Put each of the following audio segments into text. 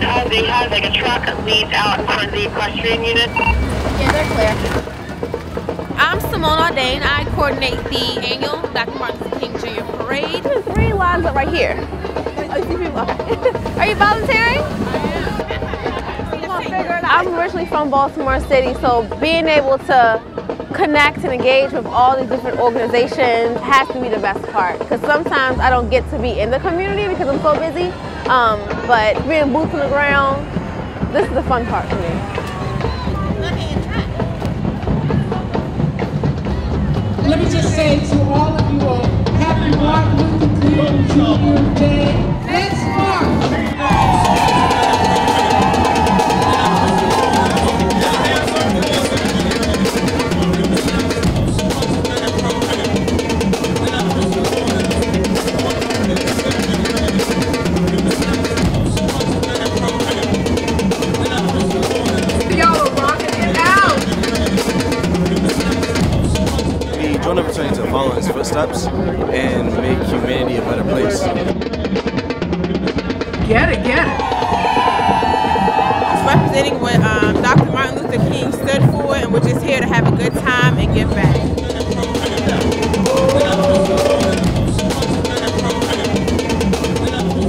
they have like a truck leads out for the equestrian unit. Yeah, they're clear. I'm Simone Aldain. I coordinate the annual Dr. Martin Luther King Jr. Parade. There's three lines up right here. Oh, you see people? Okay. Are you volunteering? I'm originally from Baltimore City, so being able to connect and engage with all these different organizations has to be the best part. Because sometimes I don't get to be in the community because I'm so busy. Um, but being boots on the ground, this is the fun part for me. Let me just say to all We join opportunity to follow his footsteps and make humanity a better place. Get it, get it. It's representing what um, Dr. Martin Luther King stood for, and we're just here to have a good time and give back.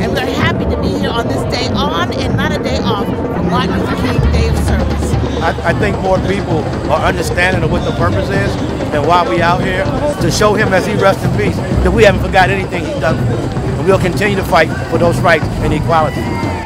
and we're happy to be here on this day on and not a day off from Martin Luther King Day of Service. I, I think more people are understanding of what the purpose is and why we out here to show him as he rests in peace that we haven't forgot anything he's done. And we'll continue to fight for those rights and equality.